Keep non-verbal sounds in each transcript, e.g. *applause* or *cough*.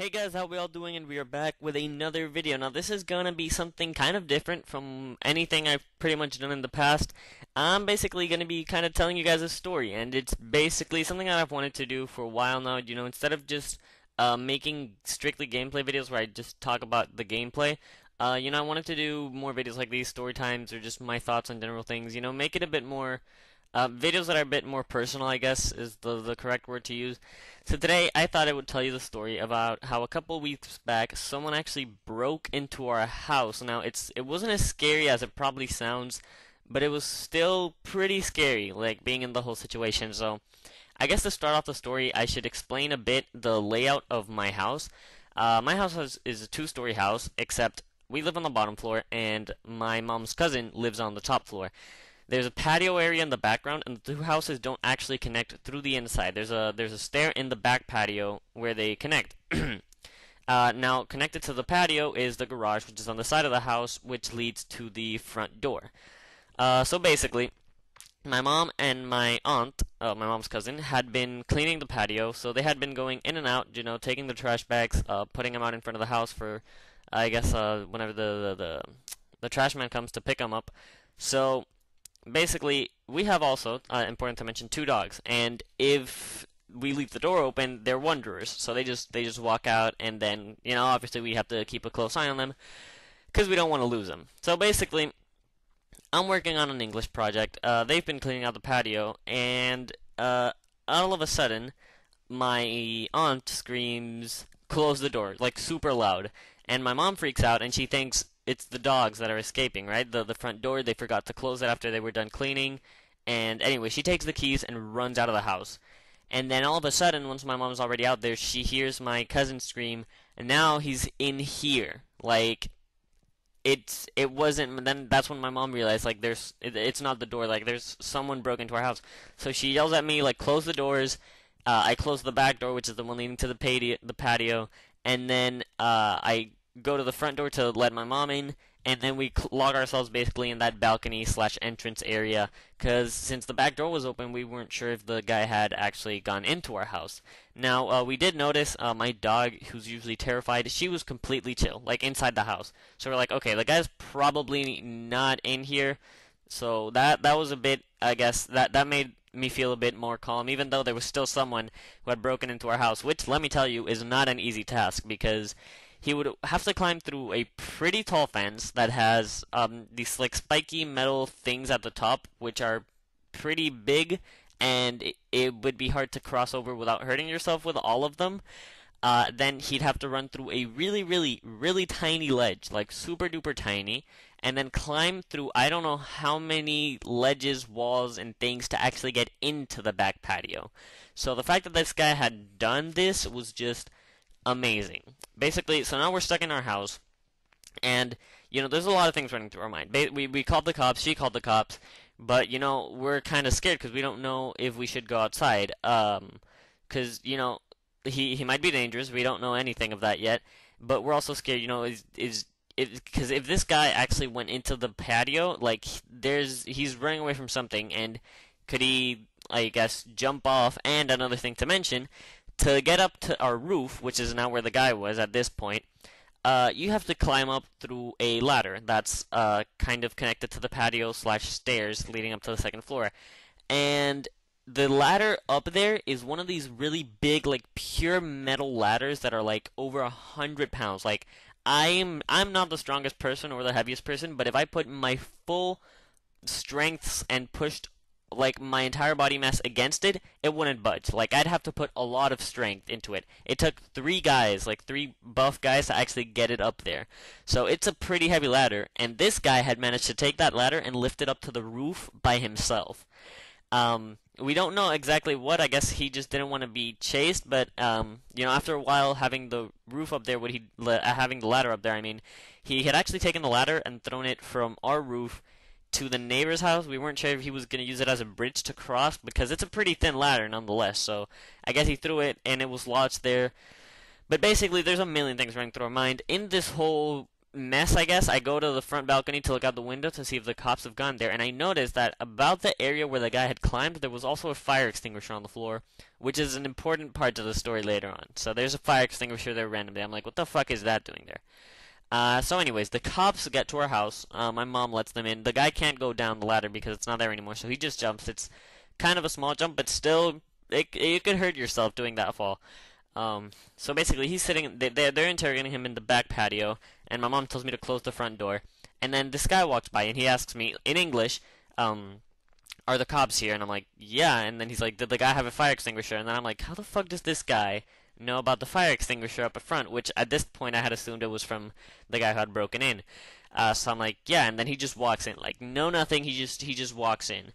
Hey guys, how we all doing? And we are back with another video. Now this is gonna be something kind of different from anything I've pretty much done in the past. I'm basically gonna be kind of telling you guys a story, and it's basically something that I've wanted to do for a while now. You know, instead of just uh, making strictly gameplay videos where I just talk about the gameplay, uh, you know, I wanted to do more videos like these, story times, or just my thoughts on general things. You know, make it a bit more uh, videos that are a bit more personal, I guess, is the, the correct word to use. So today, I thought I would tell you the story about how a couple weeks back, someone actually broke into our house. Now, it's it wasn't as scary as it probably sounds, but it was still pretty scary, like being in the whole situation. So, I guess to start off the story, I should explain a bit the layout of my house. Uh, my house has, is a two-story house, except we live on the bottom floor, and my mom's cousin lives on the top floor. There's a patio area in the background, and the two houses don't actually connect through the inside. There's a there's a stair in the back patio where they connect. *clears throat* uh, now, connected to the patio is the garage, which is on the side of the house, which leads to the front door. Uh, so basically, my mom and my aunt, uh, my mom's cousin, had been cleaning the patio. So they had been going in and out, you know, taking the trash bags, uh, putting them out in front of the house for, I guess, uh, whenever the, the the the trash man comes to pick them up. So basically, we have also, uh, important to mention, two dogs. And if we leave the door open, they're wanderers. So they just they just walk out, and then you know, obviously, we have to keep a close eye on them because we don't want to lose them. So basically, I'm working on an English project. Uh, they've been cleaning out the patio, and uh, all of a sudden, my aunt screams, "Close the door!" like super loud, and my mom freaks out, and she thinks it's the dogs that are escaping, right? The the front door, they forgot to close it after they were done cleaning. And anyway, she takes the keys and runs out of the house. And then all of a sudden, once my mom's already out there, she hears my cousin scream, and now he's in here. Like it's it wasn't then that's when my mom realized like there's it, it's not the door like there's someone broke into our house so she yells at me like close the doors uh, i close the back door which is the one leading to the patio the patio and then uh, i go to the front door to let my mom in, and then we log ourselves basically in that balcony slash entrance area. Because since the back door was open, we weren't sure if the guy had actually gone into our house. Now uh, we did notice uh, my dog, who's usually terrified, she was completely chill, like inside the house. So we're like, okay, the guy's probably not in here. So that that was a bit, I guess, that that made me feel a bit more calm, even though there was still someone who had broken into our house, which, let me tell you, is not an easy task because he would have to climb through a pretty tall fence that has um, these like spiky metal things at the top, which are pretty big, and it, would be hard to cross over without hurting yourself with all of them. Uh, then he'd have to run through a really, really, really tiny ledge, like super duper tiny, and then climb through I don't know how many ledges, walls, and things to actually get into the back patio. So the fact that this guy had done this was just amazing. Basically, so now we're stuck in our house, and you know, there's a lot of things running through our mind. We we called the cops. She called the cops, but you know, we're kind of scared because we don't know if we should go outside. Um, because you know, he he might be dangerous. We don't know anything of that yet. But we're also scared. You know, is is because if, if this guy actually went into the patio, like there's he's running away from something, and could he, I guess, jump off? And another thing to mention to get up to our roof, which is now where the guy was at this point, uh, you have to climb up through a ladder that's uh, kind of connected to the patio slash stairs leading up to the second floor. And the ladder up there is one of these really big, like pure metal ladders that are like over a hundred pounds. Like I'm I'm not the strongest person or the heaviest person, but if I put my full strengths and pushed like my entire body mass against it, it wouldn't budge. Like I'd have to put a lot of strength into it. It took three guys, like three buff guys, to actually get it up there. So it's a pretty heavy ladder, and this guy had managed to take that ladder and lift it up to the roof by himself. Um, we don't know exactly what. I guess he just didn't want to be chased, but um, you know, after a while having the roof up there, what he uh, having the ladder up there, I mean, he had actually taken the ladder and thrown it from our roof to the neighbor's house. We weren't sure if he was going to use it as a bridge to cross because it's a pretty thin ladder nonetheless. So I guess he threw it and it was lodged there. But basically, there's a million things running through our mind. In this whole mess, I guess, I go to the front balcony to look out the window to see if the cops have gone there, and I notice that about the area where the guy had climbed, there was also a fire extinguisher on the floor, which is an important part to the story later on. So there's a fire extinguisher there randomly. I'm like, what the fuck is that doing there? Uh, so anyways, the cops get to our house. Uh, my mom lets them in. The guy can't go down the ladder because it's not there anymore, so he just jumps. It's kind of a small jump, but still, it, you could hurt yourself doing that fall. Um, so basically, he's sitting. They, they're, they're interrogating him in the back patio, and my mom tells me to close the front door. And then this guy walks by, and he asks me in English, um, "Are the cops here?" And I'm like, "Yeah." And then he's like, "Did the guy have a fire extinguisher?" And then I'm like, "How the fuck does this guy?" Know about the fire extinguisher up at front, which at this point I had assumed it was from the guy who had broken in. Uh, so I'm like, yeah, and then he just walks in, like no nothing. He just he just walks in.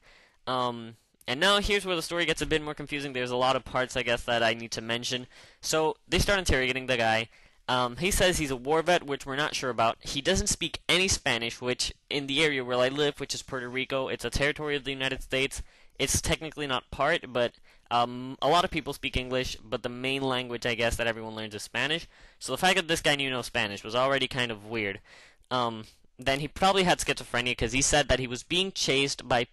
Um, and now here's where the story gets a bit more confusing. There's a lot of parts, I guess, that I need to mention. So they start interrogating the guy. Um, he says he's a war vet, which we're not sure about. He doesn't speak any Spanish, which in the area where I live, which is Puerto Rico, it's a territory of the United States. It's technically not part, but um, a lot of people speak English, but the main language, I guess, that everyone learns is Spanish. So the fact that this guy knew no Spanish was already kind of weird. Um, then he probably had schizophrenia because he said that he was being chased by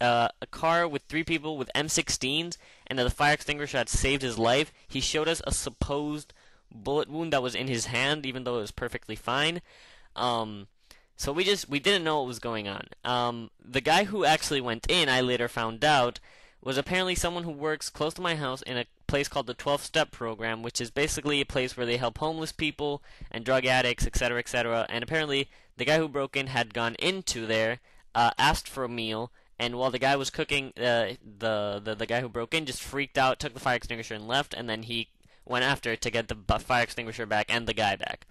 uh, a car with three people with M16s, and that the fire extinguisher had saved his life. He showed us a supposed bullet wound that was in his hand, even though it was perfectly fine. Um, so we just we didn't know what was going on. Um, the guy who actually went in, I later found out was apparently someone who works close to my house in a place called the 12 Step Program, which is basically a place where they help homeless people and drug addicts, etc., etc. And apparently, the guy who broke in had gone into there, uh, asked for a meal, and while the guy was cooking, uh, the, the the guy who broke in just freaked out, took the fire extinguisher, and left. And then he went after to get the fire extinguisher back and the guy back.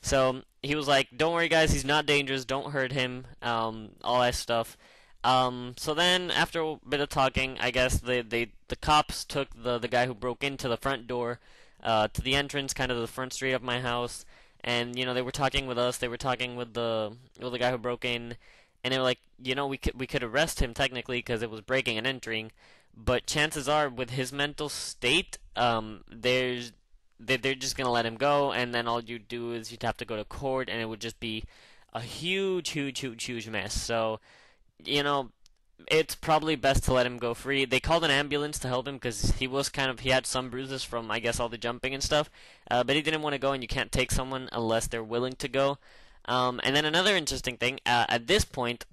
So he was like, "Don't worry, guys. He's not dangerous. Don't hurt him. Um, all that stuff." Um, so then, after a bit of talking, I guess they, they the cops took the the guy who broke into the front door uh, to the entrance, kind of the front street of my house, and you know they were talking with us. They were talking with the with the guy who broke in, and they were like, you know, we could we could arrest him technically because it was breaking and entering, but chances are with his mental state, um, there's they they're just gonna let him go, and then all you do is you'd have to go to court, and it would just be a huge, huge, huge, huge mess. So you know, it's probably best to let him go free. They called an ambulance to help him because he was kind of he had some bruises from I guess all the jumping and stuff, uh, but he didn't want to go, and you can't take someone unless they're willing to go. Um, and then another interesting thing uh, at this point,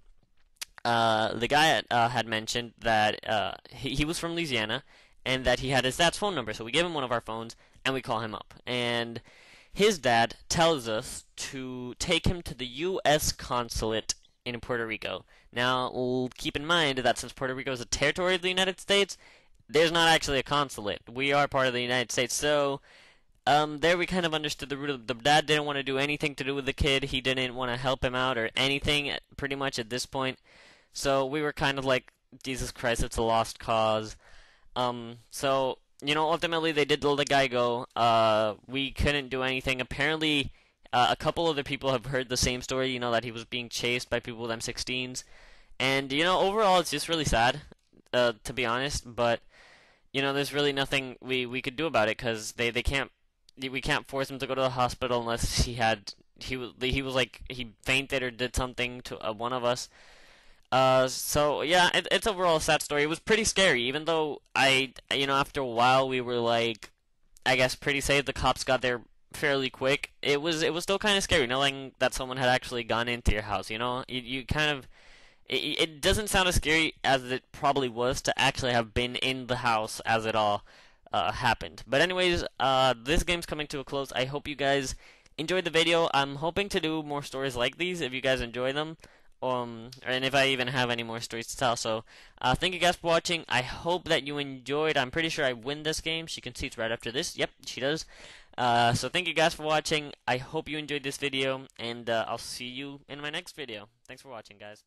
uh, the guy uh, had mentioned that uh, he, he was from Louisiana and that he had his dad's phone number, so we gave him one of our phones and we call him up and. His dad tells us to take him to the U.S. consulate in Puerto Rico. Now, keep in mind that since Puerto Rico is a territory of the United States, there's not actually a consulate. We are part of the United States, so um, there we kind of understood the root of the dad didn't want to do anything to do with the kid. He didn't want to help him out or anything. Pretty much at this point, so we were kind of like, Jesus Christ, it's a lost cause. Um, so you know, ultimately they did let the guy go. Uh, we couldn't do anything. Apparently uh, a couple other people have heard the same story, you know, that he was being chased by people with M16s. And, you know, overall, it's just really sad, uh, to be honest. But, you know, there's really nothing we, we could do about it because they, they can't, we can't force him to go to the hospital unless he had, he he was like, he fainted or did something to uh, one of us. Uh, so yeah, it, it's overall a sad story. It was pretty scary, even though I, you know, after a while we were like, I guess pretty safe. The cops got there fairly quick. It was it was still kind of scary knowing that someone had actually gone into your house. You know, you, you kind of it, it doesn't sound as scary as it probably was to actually have been in the house as it all uh, happened. But anyways, uh, this game's coming to a close. I hope you guys enjoyed the video. I'm hoping to do more stories like these if you guys enjoy them. Um, and if I even have any more stories to tell. So, uh, thank you guys for watching. I hope that you enjoyed. I'm pretty sure I win this game. She concedes right after this. Yep, she does. Uh, so thank you guys for watching. I hope you enjoyed this video, and uh, I'll see you in my next video. Thanks for watching, guys.